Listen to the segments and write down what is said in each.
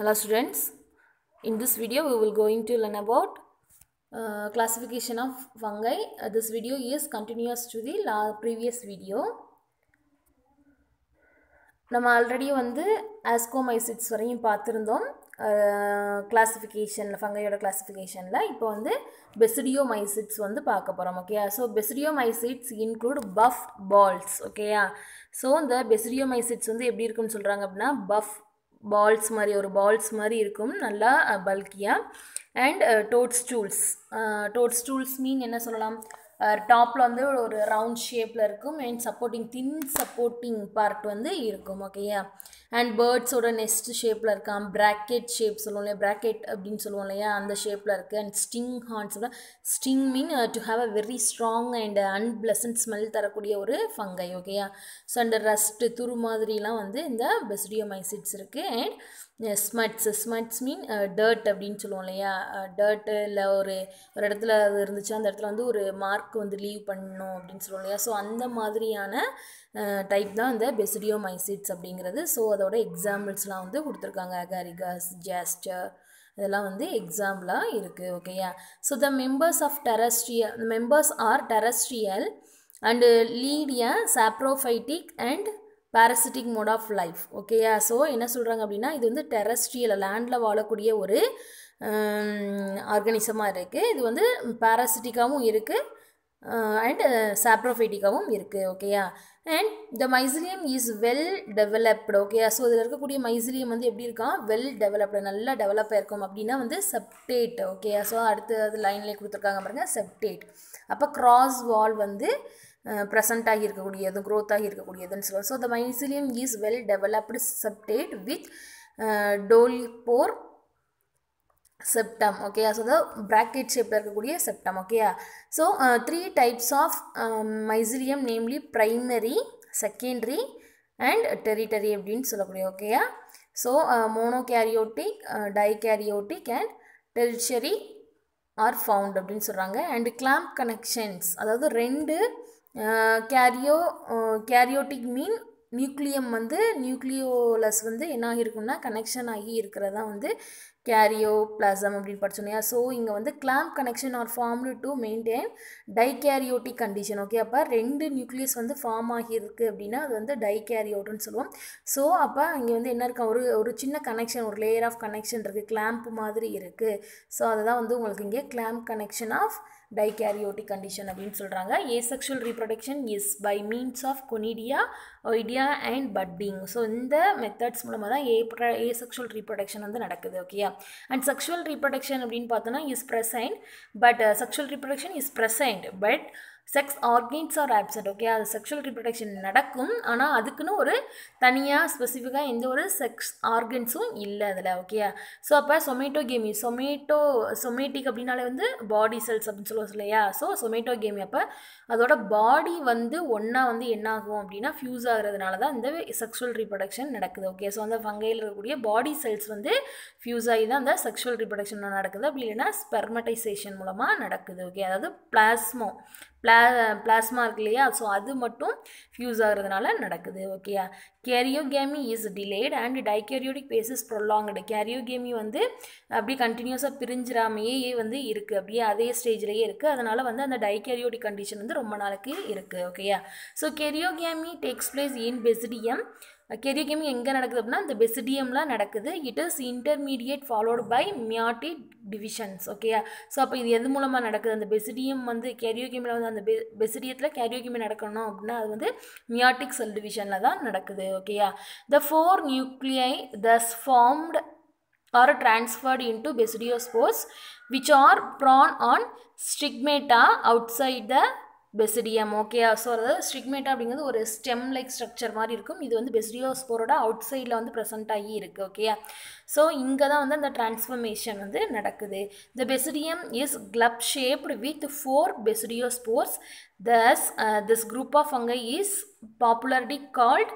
Hello students, in this video we will going to learn about uh, classification of fungi. Uh, this video is continuous to the la- previous video. நம்ம already வந்து ascomycetes வரையும் பார்த்துருந்தோம். கிளாஸிஃபிகேஷனில் ஃபங்கையோட கிளாஸிஃபிகேஷனில் இப்போ வந்து பெசிடியோமைசிட்ஸ் வந்து பார்க்க போகிறோம் ஓகேயா so basidiomycetes include puff balls ஓகேயா ஸோ இந்த பெசிடியோமைசிட்ஸ் வந்து எப்படி இருக்குன்னு சொல்கிறாங்க அப்படின்னா பஃப் பால்ஸ் மாதிரி ஒரு பால்ஸ் மாதிரி இருக்கும். நல்லா பல்கியாக and toad stools toad stools mean என்ன சொல்லலாம்? டாப்பில் வந்து ஒரு ரவுண்ட் ஷேப்பில் இருக்கும். And supporting thin supporting part வந்து இருக்கும். ஓகேயா அண்ட் பேர்ட்ஸோட நெஸ்ட் ஷேப்பில் இருக்கான் ப்ராக்கெட் ஷேப் சொல்லுவோம் இல்லையா? ப்ராக்கெட் அப்படின்னு சொல்லுவோம் இல்லையா? அந்த ஷேப்பில் இருக்குது and stinkhorns stink mean to have a very strong and unpleasant smell தரக்கூடிய ஒரு ஃபங்கை ஓகேயா ஸோ அந்த ரஸ்ட்டு துரு மாதிரிலாம் வந்து இந்த பெஸ்டியோமைசிட்ஸ் இருக்குது and smuts smuts mean dirt அப்படின்னு சொல்லுவோம் இல்லையா? Uh, டர்ட்டு இல்லை ஒரு ஒரு இடத்துல அது இருந்துச்சு அந்த இடத்துல வந்து ஒரு மார்க் வந்து லீவ் பண்ணணும் அப்படின்னு சொல்லுவோம் இல்லையா? ஸோ அந்த மாதிரியான டைப் தான் இந்த பெசிடியோமைசிட்ஸ் அப்படிங்கிறது. ஸோ அதோட எக்ஸாம்பிள்ஸ்லாம் வந்து கொடுத்துருக்காங்க. அகாரிகாஸ் ஜாஸ்டர் இதெல்லாம் வந்து எக்ஸாம்பிளாக இருக்குது ஓகேயா so the members of terrestrial members are terrestrial and lead a saprophytic and parasitic mode of life ஓகேயா ஸோ என்ன சொல்கிறாங்க அப்படின்னா இது வந்து டெரஸ்ட்ரியல் லேண்டில் வாழக்கூடிய ஒரு ஆர்கனிசமாக இருக்குது இது வந்து பாராசிட்டிக்காகவும் இருக்குது அண்ட் சாப்ரோஃபைட்டிக்காகவும் இருக்குது ஓகேயா and the mycelium is well developed okay so இதில் இருக்கக்கூடிய மைசிலியம் வந்து எப்படி இருக்கான் வெல் டெவலப்டு நல்லா டெவலப் ஆயிருக்கும் அப்படின்னா வந்து செப்டேட் ஓகே ஸோ அடுத்தது அது லைன்லேயே கொடுத்துருக்காங்க பாருங்கள் செப்டேட் அப்போ கிராஸ் வால் வந்து ப்ரெசண்ட் ஆகி இருக்கக்கூடியது க்ரோத் ஆகி இருக்கக்கூடியதுன்னு சொல்லுவோம் so the mycelium is well developed septate with dolipore septum ஓகேயா ஸோ ப்ராக்கெட் ஷேப்பில் இருக்கக்கூடிய செப்டம் ஓகேயா so three types of mycelium namely primary secondary and tertiary அப்படின்னு சொல்லக்கூடிய ஓகேயா so monokaryotic dikaryotic and tertiary are found அப்படின்னு சொல்கிறாங்க அண்டு கிளாம்ப் கனெக்ஷன்ஸ் அதாவது ரெண்டு கேரியோ கேரியோட்டிக் மீன் நியூக்ளியம் வந்து நியூக்ளியோலஸ் வந்து என்ன ஆகியிருக்கும்னா கனெக்ஷன் ஆகி இருக்கிறதா வந்து கேரியோ பிளாசம் அப்படின்னு படிச்சோம் இல்லையா? ஸோ இங்கே வந்து clamp connection are formed to maintain dikaryotic condition okay அப்போ ரெண்டு நியூக்ளியஸ் வந்து ஃபார்ம் ஆகியிருக்கு அப்படின்னா அது வந்து டைகேரியோட்டுன்னு சொல்லுவோம். ஸோ அப்போ இங்கே வந்து என்ன இருக்கா? ஒரு ஒரு சின்ன கனெக்ஷன் ஒரு லேயர் ஆஃப் கனெக்ஷன் இருக்குது கிளாம்ப் மாதிரி இருக்குது ஸோ அதுதான் வந்து உங்களுக்கு இங்கே clamp connection of dikaryotic condition அப்படின்னு சொல்கிறாங்க asexual reproduction is by means of conidia oidia and budding so இந்த மெத்தட்ஸ் மூலமாக தான் ஏ ஏசெக்ஷுவல் ரீப்ரொடக்ஷன் வந்து நடக்குது. ஓகேயா அண்ட் செக்ஷுவல் ரீப்ரொடக்ஷன் அப்படின்னு பார்த்தோன்னா is present but sexual reproduction is present but sex organs are absent okay அது செக்ஷுவல் ரிப்ரடக்ஷன் நடக்கும். ஆனால் அதுக்குன்னு ஒரு தனியாக ஸ்பெசிஃபிக்காக எந்த ஒரு செக்ஸ் ஆர்கன்ஸும் இல்லை அதில் ஓகே ஸோ அப்போ சொமேட்டோ கேமி சொமேட்டோ சொமேட்டிக் அப்படின்னாலே வந்து பாடி செல்ஸ் அப்படின்னு சொல்லுவோம் இல்லையா? ஸோ சொமேட்டோ கேமி அப்போ அதோட பாடி வந்து ஒன்றா வந்து என்ன ஆகும் அப்படின்னா ஃபியூஸ் ஆகிறதுனால தான் இந்த செக்ஷுவல் ரிப்ரொடக்ஷன் நடக்குது ஓகே ஸோ அந்த ஃபங்கையில் இருக்கக்கூடிய பாடி செல்ஸ் வந்து ஃபியூஸ் ஆகி தான் அந்த செக்ஷுவல் ரிப்ரொடக்ஷன் நடக்குது. அப்படி இல்லைன்னா ஸ்பெர்மடைசேஷன் மூலமாக நடக்குது ஓகே அதாவது பிளாஸ்மோ பிளா பிளாஸ்மா இருக்கு இல்லையா? ஸோ அது மட்டும் ஃபியூஸ் ஆகிறதுனால நடக்குது ஓகேயா karyogamy is delayed and dikaryotic phase prolonged karyogamy வந்து அப்படியே கண்டினியூஸாக பிரிஞ்சிடாமையே வந்து இருக்குது அப்படியே அதே ஸ்டேஜ்லேயே இருக்குது அதனால் வந்து அந்த டைகேரியோடிக் கண்டிஷன் வந்து ரொம்ப நாளைக்கு இருக்குது ஓகேயா so karyogamy takes place in basidium karyogamy எங்கே நடக்குது அப்படின்னா இந்த பெசிடியம்லாம் நடக்குது. It is intermediate followed by meiotic divisions ஓகேயா ஸோ அப்போ இது எது மூலமாக நடக்குது? அந்த பெசிடியம் வந்து கேரியோகேமியில் வந்து அந்த பெ பெசிடியத்தில் கேரியோகேமி நடக்கணும் அப்படின்னா அது வந்து மியாட்டிக் செல் டிவிஷனில் தான் நடக்குது ஓகேயா the four nuclei thus formed are transferred into basidiospores which are borne on sterigmata outside the basidium okay so அதாவது ஸ்ட்ரிக்மேட்டா அப்படிங்கிறது ஒரு ஸ்டெம் லைக் ஸ்ட்ரக்சர் மாதிரி இருக்கும். இது வந்து பெசிடியோஸ்போரோட அவுட் சைடில் வந்து ப்ரெசென்ட் ஆகி இருக்குது ஓகே ஸோ இங்கே தான் வந்து அந்த டிரான்ஸ்ஃபர்மேஷன் வந்து நடக்குது. The basidium is club shaped with four basidiospores thus this group of fungi is popularly called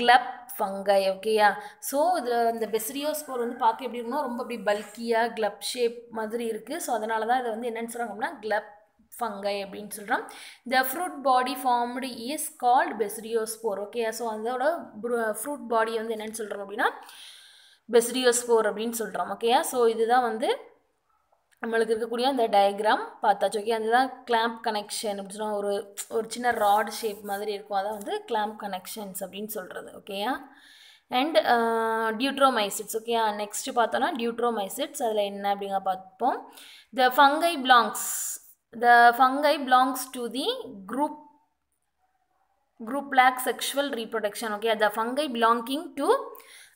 club fungi ஓகேயா ஸோ இதில் இந்த பெசிடியோஸ்போர் வந்து பார்க்க எப்படி இருக்குன்னா ரொம்ப அப்படி பல்கியாக கிளப் ஷேப் மாதிரி இருக்குது ஸோ அதனால தான் இதை வந்து என்னென்னு சொல்கிறாங்க அப்படின்னா கிளப் ஃபங்கை அப்படின்னு சொல்கிறோம் the fruit body formed is called basidiospore okay so அதோட ஃப்ரூட் பாடி வந்து என்னென்னு சொல்கிறோம் அப்படின்னா பெஸ்ரியோஸ்போர் அப்படின்னு சொல்கிறோம் ஓகேயா ஸோ இதுதான் வந்து நம்மளுக்கு இருக்கக்கூடிய அந்த டயக்ராம் பார்த்தாச்சு ஓகே அதுதான் கிளாம்ப் கனெக்ஷன் அப்படின்னு சொன்னால் ஒரு ஒரு சின்ன ராட் ஷேப் மாதிரி இருக்கும். அதான் வந்து கிளாம்ப் கனெக்ஷன்ஸ் அப்படின்னு சொல்கிறது ஓகேயா அண்ட் டியூட்ரோமைசிட்ஸ் ஓகேயா நெக்ஸ்ட்டு பார்த்தோன்னா டியூட்ரோமைசிட்ஸ் அதில் என்ன அப்படிங்க பார்ப்போம். The fungi belongs The fungi belongs to the group group lack sexual reproduction okay the fungi belonging to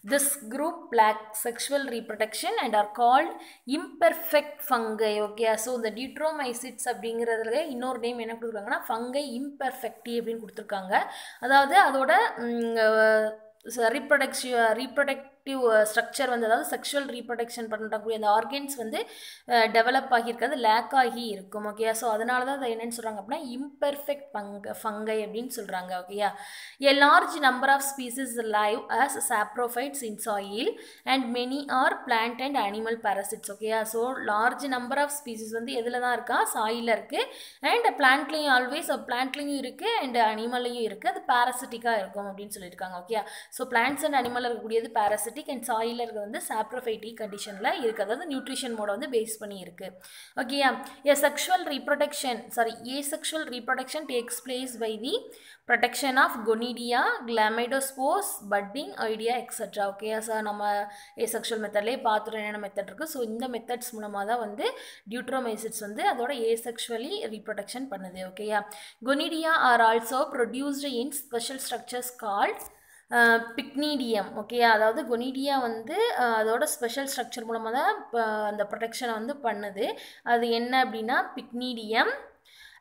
this group lack sexual reproduction and are called imperfect fungi okay so the deuteromycetes அப்படிங்கிறதுல இன்னொரு name என்ன கொடுத்துருக்காங்கன்னா fungi இம்பர்ஃபெக்டி அப்படின்னு கொடுத்துருக்காங்க அதாவது அதோட reproduction ரீப்ரொடக்ட் reproductive structure uh, வந்து அதாவது செக்ஷுவல் ரீப்ரொடக்ஷன் பண்ணக்கூடிய அந்த ஆர்கன்ஸ் வந்து uh, டெவலப் ஆகியிருக்கிறது லேக் ஆகி இருக்கும் ஓகே ஸோ அதனால தான் அதை என்னென்னு சொல்கிறாங்க அப்படின்னா இம்பெர்ஃபெக்ட் பங்க ஃபங்கை அப்படின்னு சொல்கிறாங்க ஓகேயா a large number of species live as saprophytes in soil and many are plant and animal parasites ஓகேயா so large number of species வந்து எதில் தான் இருக்கா. சாயில் இருக்குது அண்ட் பிளான்ட்லேயும் ஆல்வேஸ் பிளான்ட்லேயும் இருக்குது அண்ட் அனிமல்லையும் இருக்குது அது பேரசிட்டிக்காக இருக்கும் அப்படின்னு சொல்லியிருக்காங்க okay so plants and animal இருக்கக்கூடியது பேரசிட்டிக் அண்ட் சாயிலர் வந்து சாப்ரோஃபைட்டிக் கண்டிஷனில் இருக்குது அதாவது நியூட்ரிஷன் மோட வந்து பேஸ் பண்ணி இருக்குது ஓகேயா asexual reproduction sorry asexual reproduction takes place by the production of conidia chlamydospores budding oidia extra okay sir நம்ம ஏ செக்ஷுவல் மெத்தட்லேயே பார்த்துட்டு என்னென்ன மெத்தட் இருக்குது ஸோ இந்த மெத்தட்ஸ் மூலமாக தான் வந்து டியூட்ரோமைசிட்ஸ் வந்து அதோட ஏ செக்ஷுவலி ரீப்ரொடக்ஷன் பண்ணுது ஓகேயா conidia are also produced in special structures called pycnidium okay அதாவது கொனிடியா வந்து அதோட ஸ்பெஷல் ஸ்ட்ரக்சர் மூலமாக தான் அந்த ப்ரொடெக்ஷனை வந்து பண்ணுது. அது என்ன அப்படின்னா பிக்னீடியம்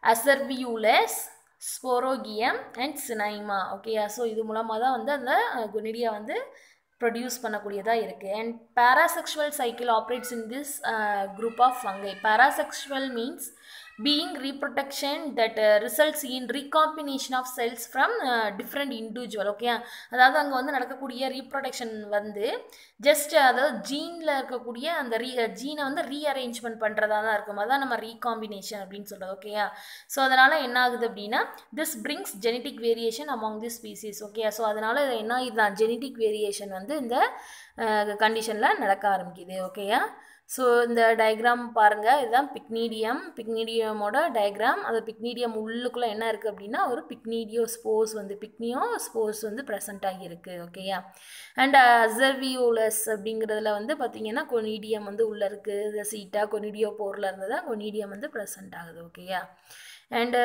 அசர்பியூலஸ் ஸ்போரோகியம் அண்ட் சினைமா ஓகேயா ஸோ இது மூலமாக தான் வந்து அந்த கொனிடியா வந்து ப்ரொடியூஸ் பண்ணக்கூடியதாக இருக்குது and parasexual cycle operates in this group of fungi parasexual means being reproduction that uh, results in recombination of cells from uh, different individual okay அதாவது அங்கே வந்து நடக்கக்கூடிய ரீப்ரொடக்ஷன் வந்து ஜஸ்ட் uh, அதாவது ஜீனில் இருக்கக்கூடிய அந்த ரீ ஜீனை uh, வந்து ரீஅரேஞ்ச்மெண்ட் பண்ணுறதா தான் இருக்கும். அதான் நம்ம ரீகாம்பினேஷன் அப்படின்னு சொல்கிறது ஓகேயா ஸோ அதனால் என்ன ஆகுது அப்படின்னா this brings genetic variation among the species okay so அதனால் என்ன இதுதான் ஜெனட்டிக் வேரியேஷன் வந்து இந்த uh, கண்டிஷனில் நடக்க ஆரம்பிக்குது ஓகேயா ஸோ இந்த டயக்ராம் பாருங்கள் இதுதான் பிக்னீடியம். பிக்னீடியமோட டயக்ராம் அந்த பிக்னீடியம் உள்ளுக்குள்ளே என்ன இருக்குது அப்படின்னா ஒரு பிக்னீடியோ ஸ்போர்ஸ் வந்து பிக்னியோ ஸ்போர்ஸ் வந்து ப்ரெசென்ட் ஆகியிருக்கு ஓகேயா அண்ட் அசர்வியோலஸ் அப்படிங்கிறதுல வந்து பார்த்திங்கன்னா கொனீடியம் வந்து உள்ளே இருக்குது சீட்டா கொனிடியோ போரில் இருந்து தான் கொனீடியம் வந்து ப்ரெசென்ட் ஆகுது ஓகேயா அண்டு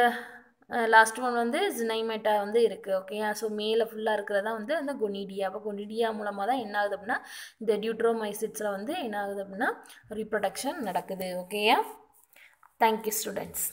லாஸ்ட் ஒன் வந்து ஜினைமேட்டா வந்து இருக்குது ஓகேயா ஸோ மேலே ஃபுல்லாக இருக்கிறதா வந்து அந்த கொனிடியா அப்போ கொனிடியா மூலமாக தான் என்ன ஆகுது அப்படின்னா இந்த டியூட்ரோமைசிட்ஸில் வந்து என்ன ஆகுது அப்படின்னா ரீப்ரொடக்ஷன் நடக்குது ஓகேயா தேங்க்யூ ஸ்டூடெண்ட்ஸ்